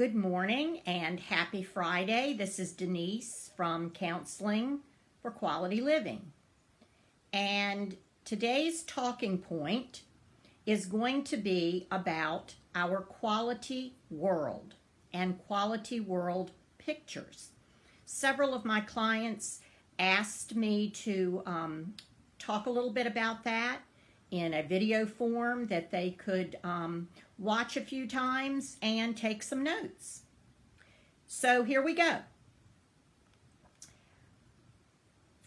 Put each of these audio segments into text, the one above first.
Good morning and happy Friday. This is Denise from Counseling for Quality Living. And today's talking point is going to be about our quality world and quality world pictures. Several of my clients asked me to um, talk a little bit about that in a video form that they could um, watch a few times and take some notes. So here we go.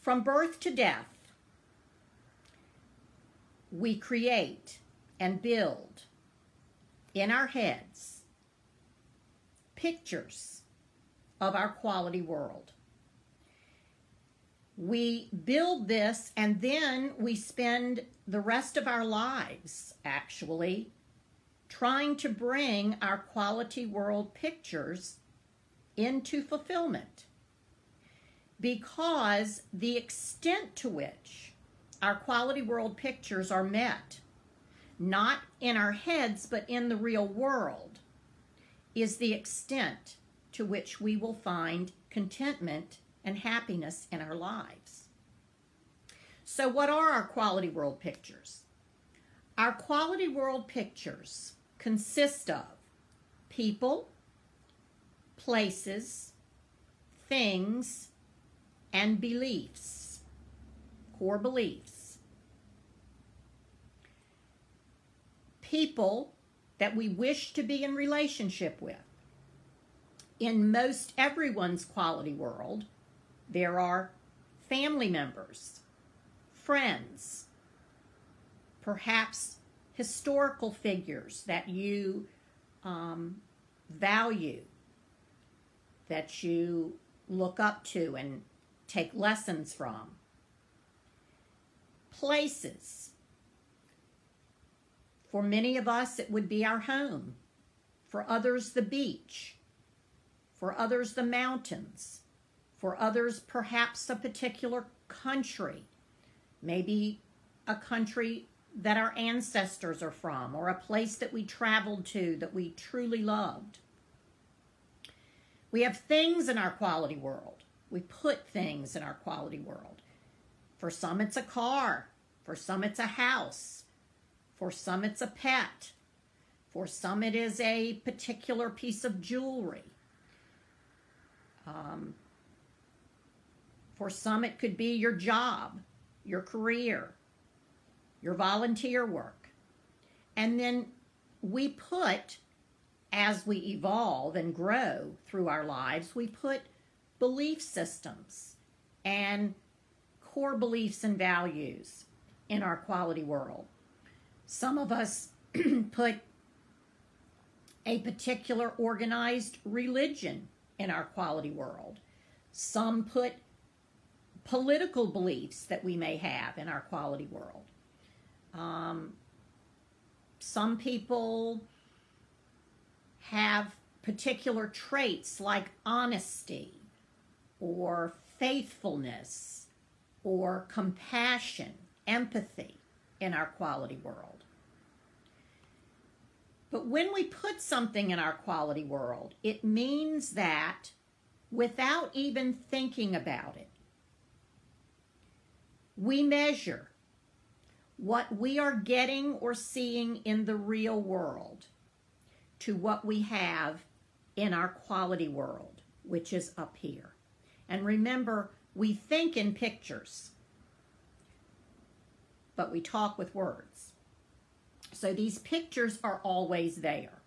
From birth to death, we create and build in our heads pictures of our quality world. We build this and then we spend the rest of our lives actually trying to bring our quality world pictures into fulfillment. Because the extent to which our quality world pictures are met, not in our heads but in the real world, is the extent to which we will find contentment and happiness in our lives. So, what are our quality world pictures? Our quality world pictures consist of people, places, things, and beliefs, core beliefs. People that we wish to be in relationship with. In most everyone's quality world, there are family members, friends, perhaps historical figures that you um, value, that you look up to and take lessons from. Places. For many of us, it would be our home. For others, the beach. For others, the mountains. For others, perhaps a particular country. Maybe a country that our ancestors are from or a place that we traveled to that we truly loved. We have things in our quality world. We put things in our quality world. For some, it's a car. For some, it's a house. For some, it's a pet. For some, it is a particular piece of jewelry. Um, for some, it could be your job, your career, your volunteer work. And then we put, as we evolve and grow through our lives, we put belief systems and core beliefs and values in our quality world. Some of us put a particular organized religion in our quality world. Some put political beliefs that we may have in our quality world. Um, some people have particular traits like honesty or faithfulness or compassion, empathy in our quality world. But when we put something in our quality world, it means that without even thinking about it, we measure what we are getting or seeing in the real world to what we have in our quality world, which is up here. And remember, we think in pictures, but we talk with words. So these pictures are always there.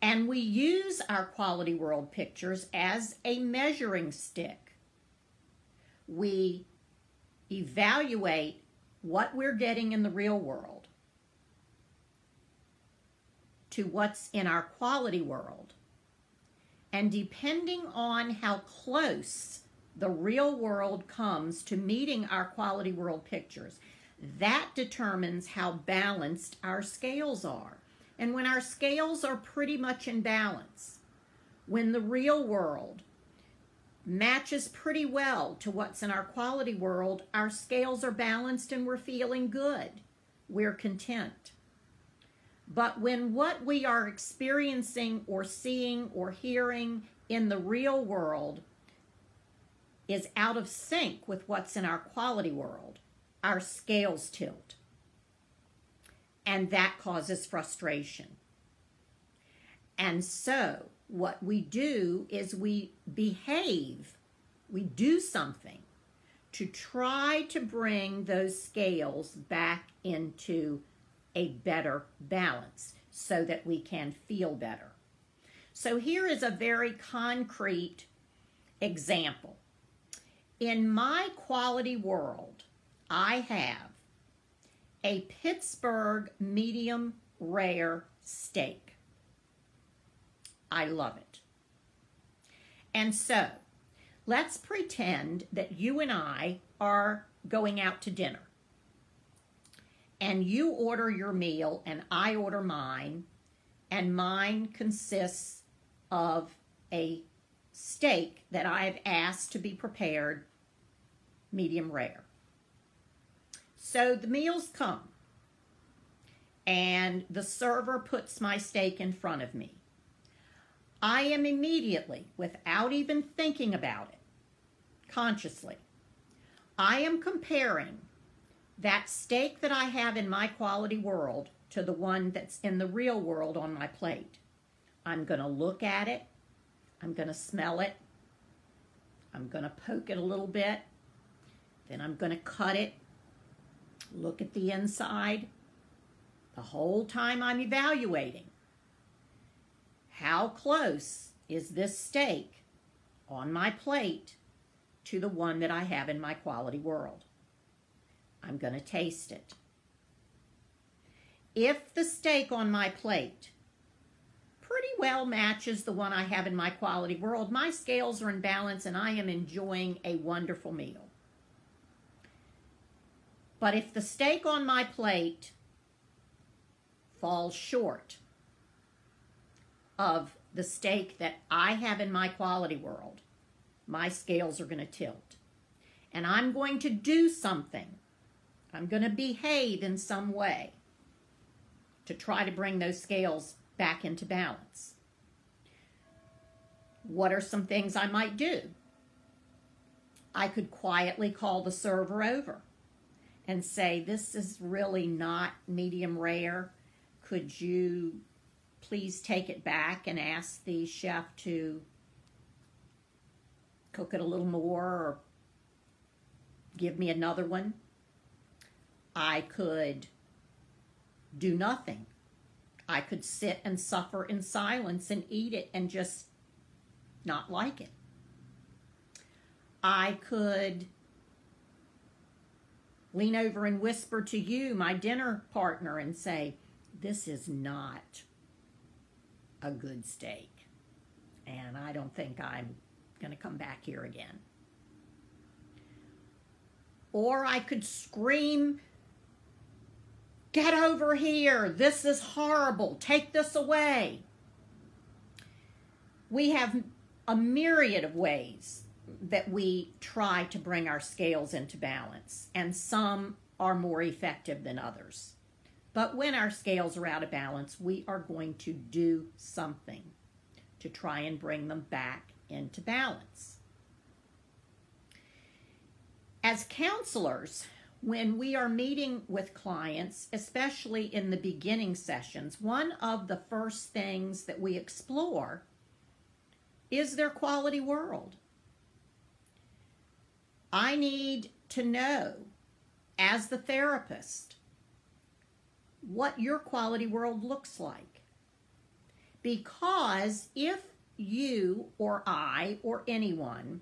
And we use our quality world pictures as a measuring stick. We evaluate what we're getting in the real world to what's in our quality world. And depending on how close the real world comes to meeting our quality world pictures, that determines how balanced our scales are. And when our scales are pretty much in balance, when the real world matches pretty well to what's in our quality world, our scales are balanced and we're feeling good. We're content. But when what we are experiencing or seeing or hearing in the real world is out of sync with what's in our quality world, our scales tilt. And that causes frustration. And so, what we do is we behave, we do something to try to bring those scales back into a better balance so that we can feel better. So, here is a very concrete example. In my quality world, I have a Pittsburgh medium rare steak. I love it. And so, let's pretend that you and I are going out to dinner. And you order your meal, and I order mine, and mine consists of a steak that I've asked to be prepared medium rare. So the meals come, and the server puts my steak in front of me. I am immediately, without even thinking about it, consciously, I am comparing that steak that I have in my quality world to the one that's in the real world on my plate. I'm going to look at it. I'm going to smell it. I'm going to poke it a little bit. Then I'm going to cut it. Look at the inside. The whole time I'm evaluating. How close is this steak on my plate to the one that I have in my quality world? I'm going to taste it. If the steak on my plate pretty well matches the one I have in my quality world, my scales are in balance and I am enjoying a wonderful meal. But if the steak on my plate falls short of the steak that I have in my quality world, my scales are going to tilt. And I'm going to do something. I'm going to behave in some way to try to bring those scales back into balance. What are some things I might do? I could quietly call the server over and say, This is really not medium rare. Could you please take it back and ask the chef to cook it a little more or give me another one? I could do nothing. I could sit and suffer in silence and eat it and just not like it. I could lean over and whisper to you, my dinner partner, and say, This is not a good steak. And I don't think I'm going to come back here again. Or I could scream, Get over here. This is horrible. Take this away. We have a myriad of ways that we try to bring our scales into balance, and some are more effective than others. But when our scales are out of balance, we are going to do something to try and bring them back into balance. As counselors, when we are meeting with clients, especially in the beginning sessions, one of the first things that we explore is their quality world. I need to know, as the therapist, what your quality world looks like. Because if you or I or anyone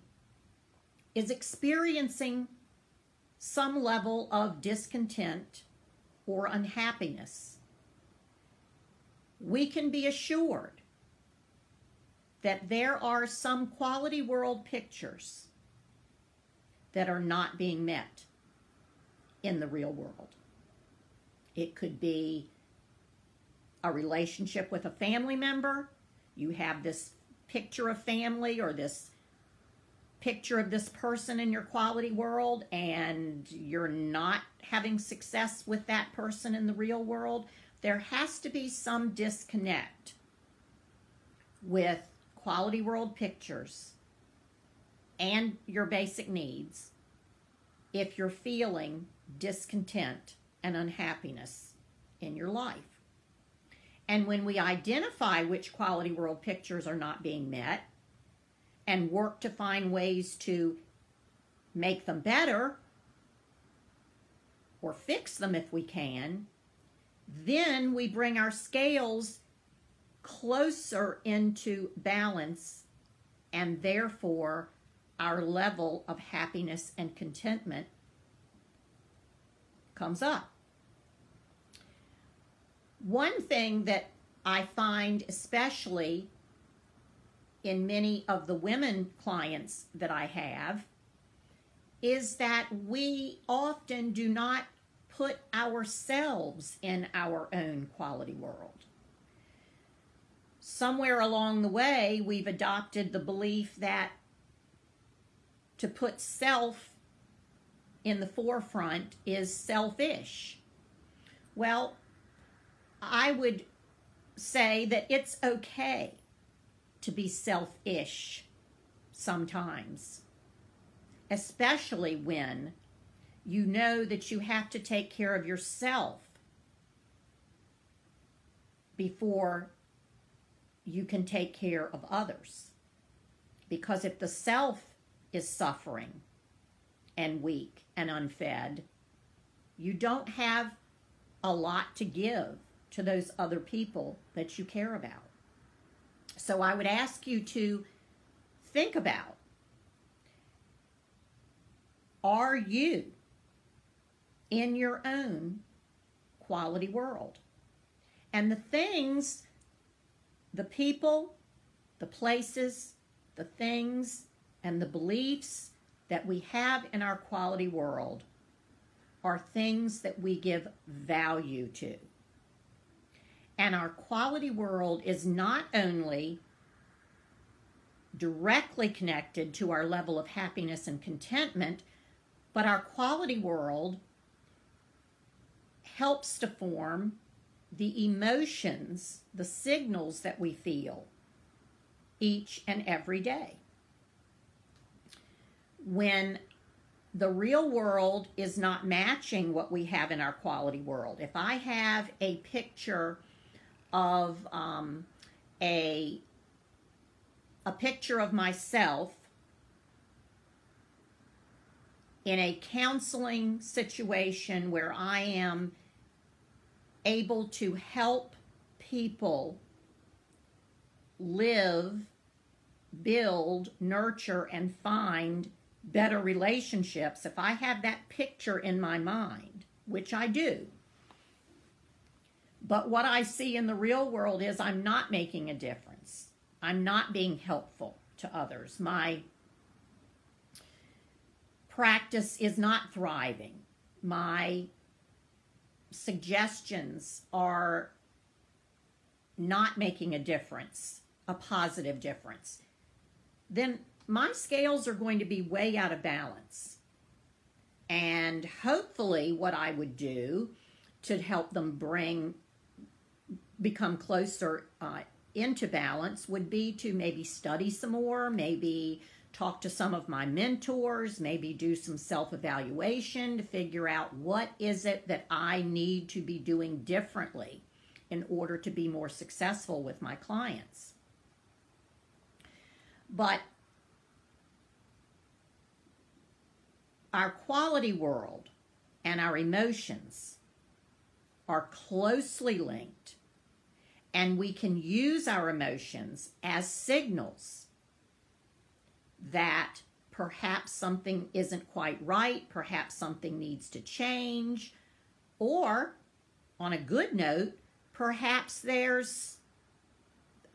is experiencing some level of discontent or unhappiness, we can be assured that there are some quality world pictures that are not being met in the real world. It could be a relationship with a family member. You have this picture of family or this picture of this person in your quality world and you're not having success with that person in the real world, there has to be some disconnect with quality world pictures and your basic needs if you're feeling discontent and unhappiness in your life. And when we identify which quality world pictures are not being met and work to find ways to make them better or fix them if we can, then we bring our scales closer into balance and therefore our level of happiness and contentment comes up. One thing that I find, especially in many of the women clients that I have, is that we often do not put ourselves in our own quality world. Somewhere along the way, we've adopted the belief that to put self in the forefront is selfish. Well, I would say that it's okay to be selfish sometimes, especially when you know that you have to take care of yourself before you can take care of others. Because if the self is suffering and weak and unfed, you don't have a lot to give to those other people that you care about. So I would ask you to think about are you in your own quality world? And the things, the people, the places, the things, and the beliefs that we have in our quality world are things that we give value to. And our quality world is not only directly connected to our level of happiness and contentment, but our quality world helps to form the emotions, the signals that we feel each and every day. When the real world is not matching what we have in our quality world. If I have a picture of um, a a picture of myself in a counseling situation where I am able to help people live, build, nurture, and find better relationships, if I have that picture in my mind, which I do, but what I see in the real world is I'm not making a difference. I'm not being helpful to others. My practice is not thriving. My suggestions are not making a difference, a positive difference. Then my scales are going to be way out of balance. And hopefully, what I would do to help them bring become closer uh, into balance would be to maybe study some more, maybe talk to some of my mentors, maybe do some self-evaluation to figure out what is it that I need to be doing differently in order to be more successful with my clients. But our quality world and our emotions are closely linked and we can use our emotions as signals that perhaps something isn't quite right, perhaps something needs to change, or on a good note, perhaps there's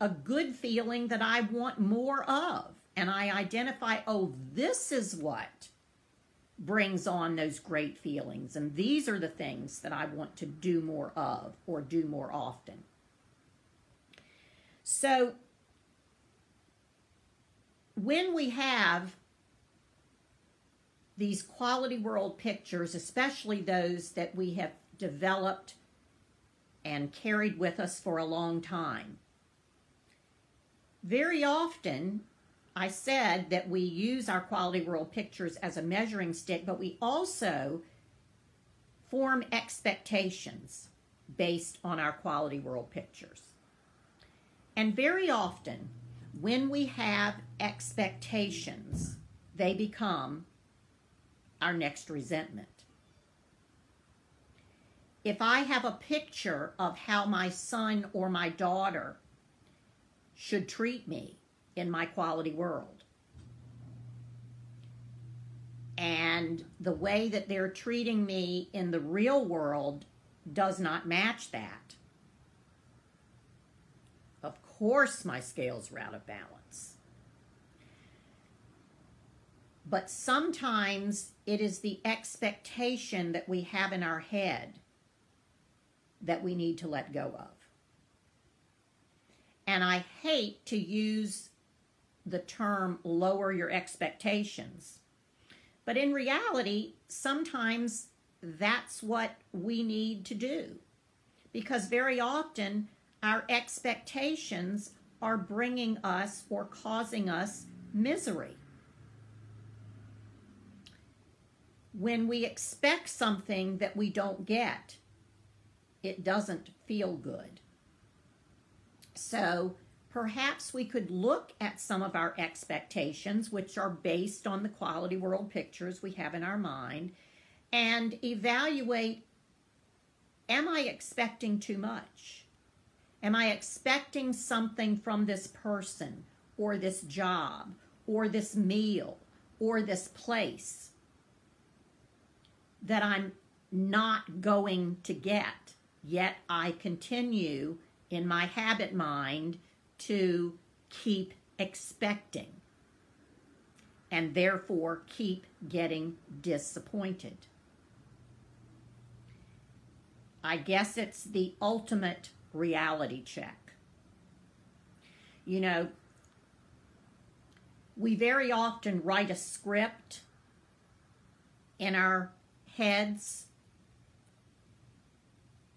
a good feeling that I want more of. And I identify, oh, this is what brings on those great feelings. And these are the things that I want to do more of or do more often. So when we have these quality world pictures, especially those that we have developed and carried with us for a long time. Very often, I said that we use our quality world pictures as a measuring stick, but we also form expectations based on our quality world pictures. And very often, when we have expectations, they become our next resentment. If I have a picture of how my son or my daughter should treat me in my quality world, and the way that they're treating me in the real world does not match that, course my scales are out of balance. But sometimes it is the expectation that we have in our head that we need to let go of. And I hate to use the term lower your expectations. But in reality, sometimes that's what we need to do. Because very often our expectations are bringing us or causing us misery. When we expect something that we don't get, it doesn't feel good. So perhaps we could look at some of our expectations, which are based on the quality world pictures we have in our mind, and evaluate Am I expecting too much? Am I expecting something from this person or this job or this meal or this place that I'm not going to get? Yet I continue in my habit mind to keep expecting and therefore keep getting disappointed. I guess it's the ultimate reality check. You know, we very often write a script in our heads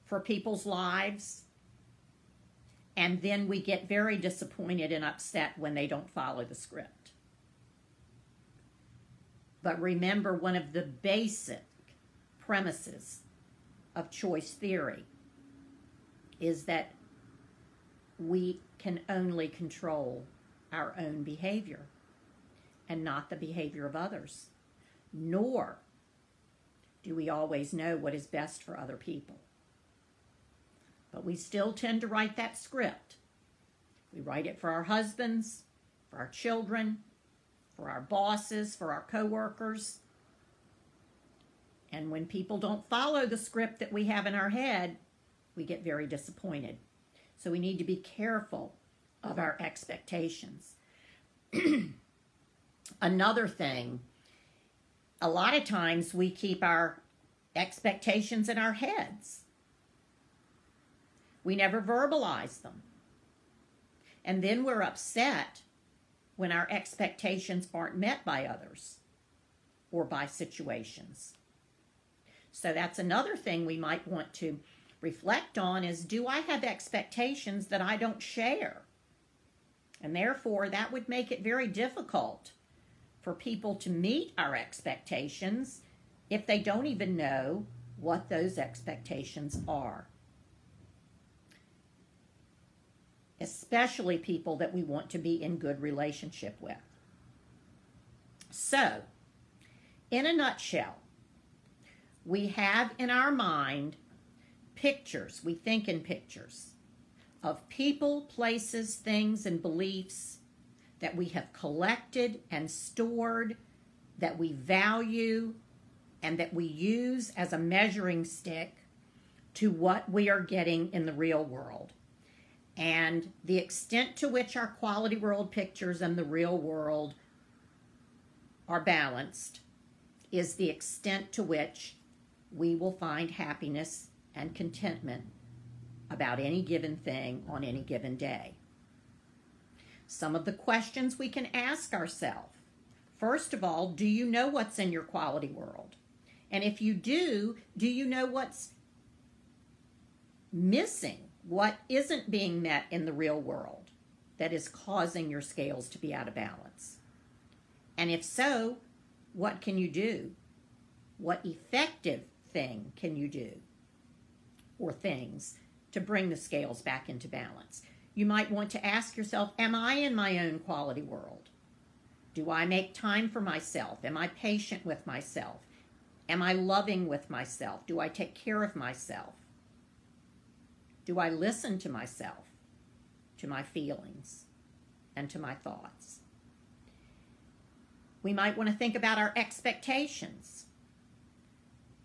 for people's lives. And then we get very disappointed and upset when they don't follow the script. But remember, one of the basic premises of choice theory is that we can only control our own behavior and not the behavior of others, nor do we always know what is best for other people. But we still tend to write that script. We write it for our husbands, for our children, for our bosses, for our coworkers. And when people don't follow the script that we have in our head, we get very disappointed. So we need to be careful of our expectations. Another thing, a lot of times we keep our expectations in our heads. We never verbalize them. And then we're upset when our expectations aren't met by others or by situations. So that's another thing we might want to reflect on is do I have expectations that I don't share? And therefore, that would make it very difficult for people to meet our expectations if they don't even know what those expectations are. especially people that we want to be in good relationship with. So, in a nutshell, we have in our mind pictures, we think in pictures of people, places, things, and beliefs that we have collected and stored, that we value, and that we use as a measuring stick to what we are getting in the real world. And the extent to which our quality world pictures and the real world are balanced is the extent to which we will find happiness and contentment about any given thing on any given day. Some of the questions we can ask ourselves. First of all, do you know what's in your quality world? And if you do, do you know what's missing, what isn't being met in the real world that is causing your scales to be out of balance? And if so, what can you do? What effective thing can you do? Or things to bring the scales back into balance? You might want to ask yourself Am I in my own quality world? Do I make time for myself? Am I patient with myself? Am I loving with myself? Do I take care of myself? Do I listen to myself, to my feelings, and to my thoughts? We might want to think about our expectations.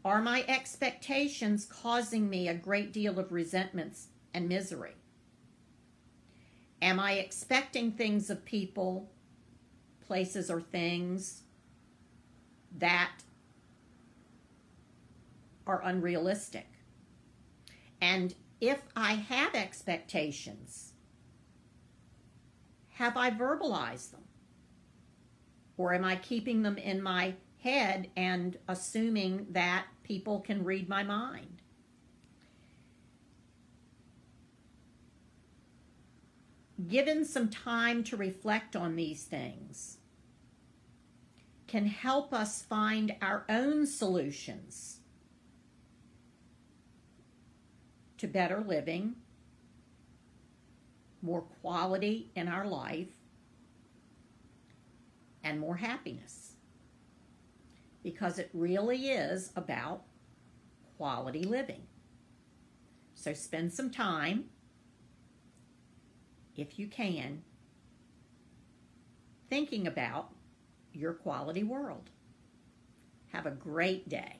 Are my expectations causing me a great deal of resentments and misery? Am I expecting things of people, places, or things that are unrealistic? And if I have expectations, have I verbalized them? Or am I keeping them in my head and assuming that people can read my mind? given some time to reflect on these things, can help us find our own solutions to better living, more quality in our life, and more happiness. Because it really is about quality living. So spend some time if you can, thinking about your quality world. Have a great day.